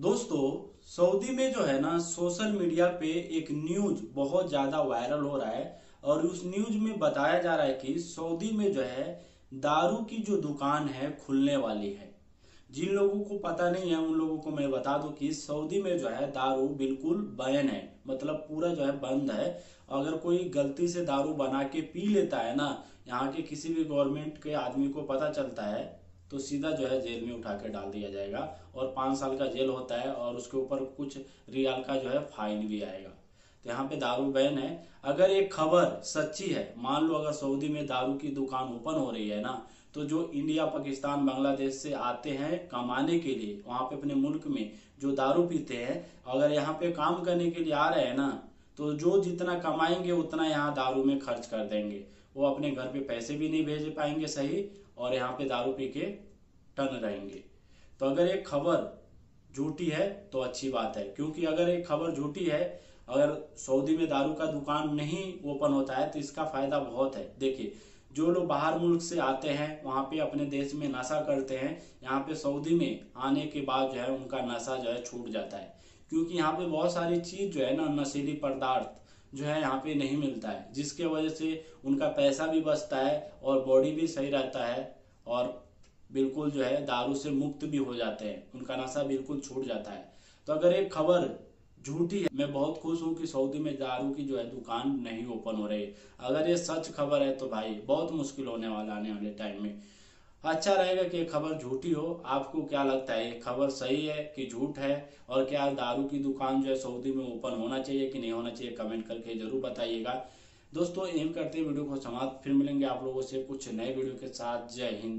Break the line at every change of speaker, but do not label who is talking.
दोस्तों, सऊदी में जो है ना, सोशल मीडिया पे एक न्यूज़ बहुत ज़्यादा वायरल हो रहा है और उस न्यूज़ में बताया जा रहा है कि सऊदी में जो है, दारू की जो दुकान है, खुलने वाली है। जिन लोगों को पता नहीं है, उन लोगों को मैं बता दूँ कि सऊदी में जो है, दारू बिल्कुल बैन है। मतलब पूरा जो है, बंद है। अगर कोई गलती से दारू बना के पी लेता है ना, यहाँ के किसी भी गवर्नमेंट के आदमी को पता चलता है तो सीधा जो है जेल में उठा के डाल दिया जाएगा और पाँच साल का जेल होता है और उसके ऊपर कुछ रियाल का जो है फाइन भी आएगा। तो यहाँ पे दारू बैन है। अगर एक खबर सच्ची है, मान लो अगर सऊदी में दारू की दुकान ओपन हो रही है ना तो जो इंडिया, पाकिस्तान, बांग्लादेश से आते हैं कमाने के लिए, वहाँ पे अपने मुल्क में जो दारू पीते हैं, अगर यहाँ पे काम करने के लिए आ रहे हैं ना तो जो जितना कमाएँगे उतना यहाँ दारू में खर्च कर देंगे। वो अपने घर पे पैसे भी नहीं भेज पाएँगे सही और यहाँ पे दारू पी के टन रहेंगे तो अगर एक खबर झूठी है तो अच्छी बात है, क्योंकि अगर एक खबर झूठी है, अगर सऊदी में दारू का दुकान नहीं ओपन होता है तो इसका फ़ायदा बहुत है। देखिए, जो लोग बाहर मुल्क से आते हैं, वहाँ पे अपने देश में नशा करते हैं, यहाँ पे सऊदी में आने के बाद जो है उनका नशा जो है छूट जाता है। क्योंकि यहाँ पे बहुत सारी चीज़ जो है ना, नशीली पदार्थ जो है यहाँ पे नहीं मिलता है, जिसके वजह से उनका पैसा भी बचता है और बॉडी भी सही रहता है और बिल्कुल जो है दारू से मुक्त भी हो जाते हैं, उनका नशा बिल्कुल छूट जाता है। तो अगर एक खबर झूठी है, मैं बहुत खुश हूँ कि सऊदी में दारू की जो है दुकान नहीं ओपन हो रही। अगर ये सच खबर है तो भाई, बहुत मुश्किल होने वाला आने वाले टाइम में। अच्छा रहेगा कि खबर झूठी हो। आपको क्या लगता है, ये खबर सही है कि झूठ है? और क्या दारू की दुकान जो है सऊदी में ओपन होना चाहिए कि नहीं होना चाहिए, कमेंट करके ज़रूर बताइएगा। दोस्तों एम करते वीडियो को समाप्त, फिर मिलेंगे आप लोगों से कुछ नए वीडियो के साथ। जय हिंद।